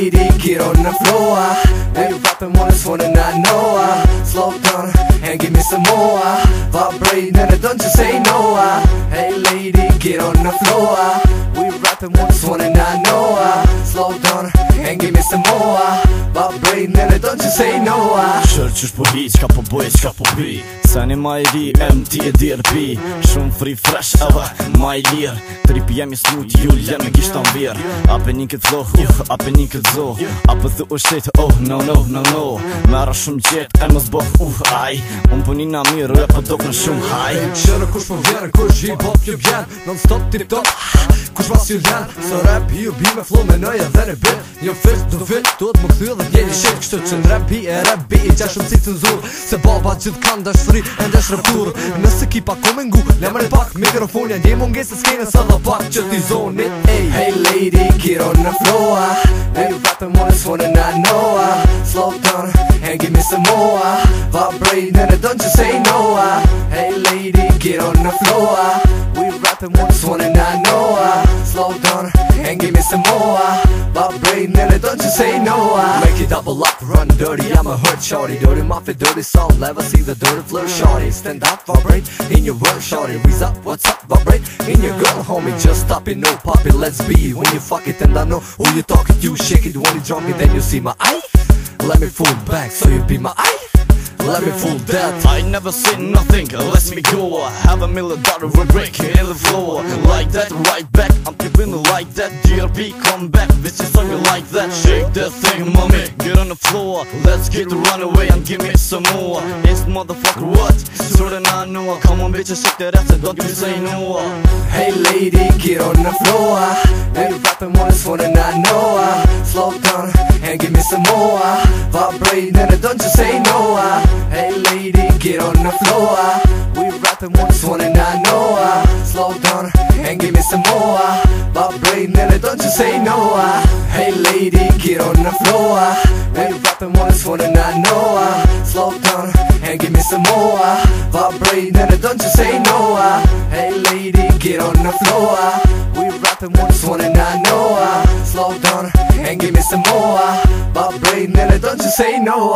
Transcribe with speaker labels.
Speaker 1: lady, get on the floor. Now you rapping on this one and I know. Uh, Slow down and give me some more. Vibrate and don't you say no. Hey lady, get on the floor. We rapping this one and I know. Uh, Slow down and give me some more. Vibrate and don't you say no
Speaker 2: Shërë qësh po hi, qka po boj, qka po pi Sa një ma i ri, em ti e dirë pi. Shumë free fresh, edhe ma i lirë. Tripi jam smut, ju jem e gisht të mbirë. Ape një këtë floh, uh, ape një këtë zo Ape thë u shetë, oh no no no no. Mera shumë gjetë, e mës boh, uh aj. Unë po një na mirë, e po dok në shumë haj.
Speaker 1: Shërë kush po vjerë, kush hip hop që vjerë Non stop tip top Kush mas ju lërë Së rap hi u bi me flow me nëja dhe në bit. Një fit, do fit, do të më këthy dhe djeli shit Kështu që në rap hi e rap bi i qashëm si cenzur Se baba gjithë kanë dashëri e ndesh rëptur Nëse ki pa kome ngu, lemër e pak mikrofonja Ndje munge se s'kene sa dhe pak që ti zoni. Hey lady, get on the floor Now you rapping on this one and I know Slow down and give me some more. Vibrate and don't you say no. Hey lady, get on the floor We rapping this one and I know Slow down and give me some more Vibrate and don't you say no Make it double up, run dirty, I'm a hurt shorty. Dirty mafia, dirty song, never see the dirty flirt shorty. Stand up, vibrate in your world shorty. Reese up, what's up, vibrate in your girl homie. Just stop it, no pop it, let's be. When you fuck it and I know who you talking to Shake it. When you drop it, then you see my eye. Let me fool back so you be my eye Let me fool that
Speaker 2: I never say nothing, let me go Have a million dollar break in the floor. Like that, right back, I'm keeping it like that. DRP, come back, this is something like that. Shake that thing, mommy, get on the floor. Let's get the runaway and give me some more. It's motherfucker what? Sort of I know. Come on bitches, shake that ass and don't you say no
Speaker 1: Hey lady, get on the floor. Now you rapping on this one and I know Slow down and give me some more And don't you say no uh. Hey lady, get on the floor uh. We rapping on this one and I know uh. Slow down and give me some more Vibrate and don't you say no Hey lady, get on the floor Now you rapping on this one and I know Slow down and give me some more don't you say no Hey lady, get on the floor We rapping on this one and I know Slow down and give me some more Vibrate and don't you say no